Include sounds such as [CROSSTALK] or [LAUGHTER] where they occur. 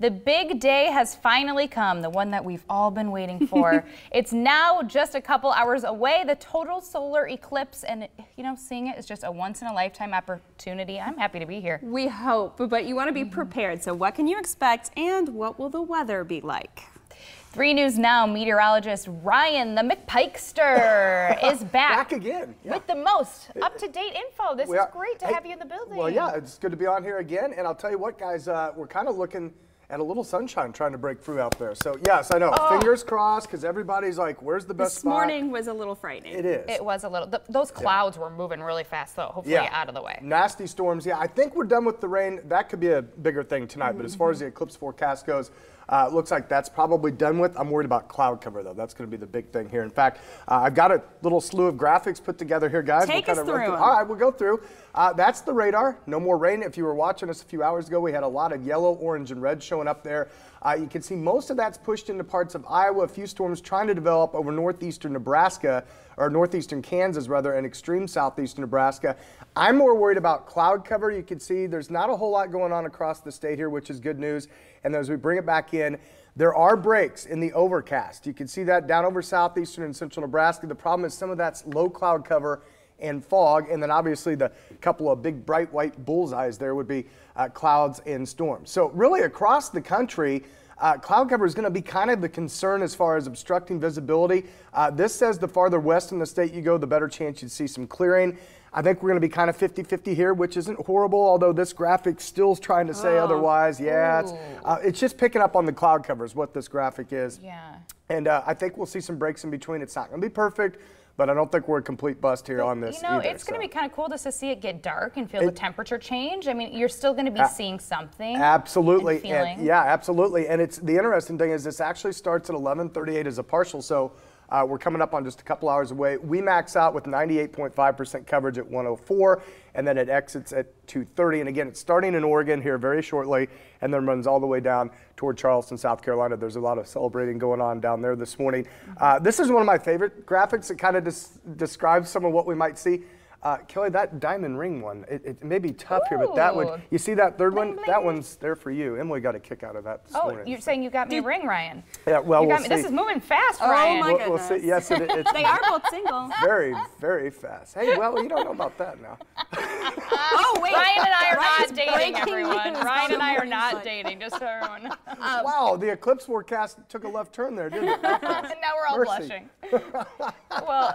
The big day has finally come, the one that we've all been waiting for. [LAUGHS] it's now just a couple hours away, the total solar eclipse, and you know, seeing it is just a once in a lifetime opportunity. I'm happy to be here. We hope, but you want to be prepared. So what can you expect and what will the weather be like? 3 News Now meteorologist Ryan the McPikester [LAUGHS] is back. back again. Yeah. With the most up-to-date info. This is great to hey, have you in the building. Well, yeah, it's good to be on here again. And I'll tell you what, guys, uh, we're kind of looking at a little sunshine trying to break through out there. So, yes, I know. Oh. Fingers crossed because everybody's like, where's the best this spot? morning was a little frightening. It is. It was a little. Th those clouds yeah. were moving really fast, though. Hopefully yeah. out of the way. Nasty storms. Yeah, I think we're done with the rain. That could be a bigger thing tonight. Mm -hmm. But as far as the eclipse forecast goes, uh, looks like that's probably done with. I'm worried about cloud cover, though. That's going to be the big thing here. In fact, uh, I've got a little slew of graphics put together here, guys. Take we'll us through. through. All right, we'll go through. Uh, that's the radar. No more rain. If you were watching us a few hours ago, we had a lot of yellow, orange, and red showing up there. Uh, you can see most of that's pushed into parts of Iowa. A few storms trying to develop over northeastern Nebraska, or northeastern Kansas, rather, and extreme southeastern Nebraska. I'm more worried about cloud cover. You can see there's not a whole lot going on across the state here, which is good news. And as we bring it back in, there are breaks in the overcast. You can see that down over southeastern and central Nebraska. The problem is some of that's low cloud cover and fog, and then obviously the couple of big bright white bullseyes there would be uh, clouds and storms. So really across the country, uh, cloud cover is going to be kind of the concern as far as obstructing visibility. Uh, this says the farther west in the state you go, the better chance you'd see some clearing. I think we're going to be kind of 50-50 here, which isn't horrible, although this graphic still is trying to say oh. otherwise. Yeah, it's, uh, it's, just picking up on the cloud covers, what this graphic is. Yeah. And uh, I think we'll see some breaks in between. It's not going to be perfect, but I don't think we're a complete bust here on this. You know, either, it's going to be kind of cool just to see it get dark and feel it, the temperature change. I mean, you're still going to be seeing something. Absolutely. And and, yeah, absolutely. And it's the interesting thing is this actually starts at 11:38 as a partial. So uh, we're coming up on just a couple hours away. We max out with 98.5% coverage at 104, and then it exits at 230. And again, it's starting in Oregon here very shortly, and then runs all the way down toward Charleston, South Carolina. There's a lot of celebrating going on down there this morning. Uh, this is one of my favorite graphics. It kind of des describes some of what we might see. Uh, Kelly, that diamond ring one, it, it may be tough Ooh. here, but that would, you see that third bling, one? Bling. That one's there for you. Emily got a kick out of that this oh, morning. you're saying you got me a ring, Ryan? Yeah, well, we'll see. This is moving fast, oh, Ryan. Oh, my we'll, goodness. We'll. Yes, it, it's They are both single. [LAUGHS] Very, very fast. Hey, well, you don't know about that now. [LAUGHS] oh, wait. Ryan and I are not dating, everyone. Ryan and I are not dating, just so everyone. [LAUGHS] Um, wow, the eclipse forecast took a left turn there, didn't it? now we're all Mercy. blushing. well,